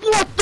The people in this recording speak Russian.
What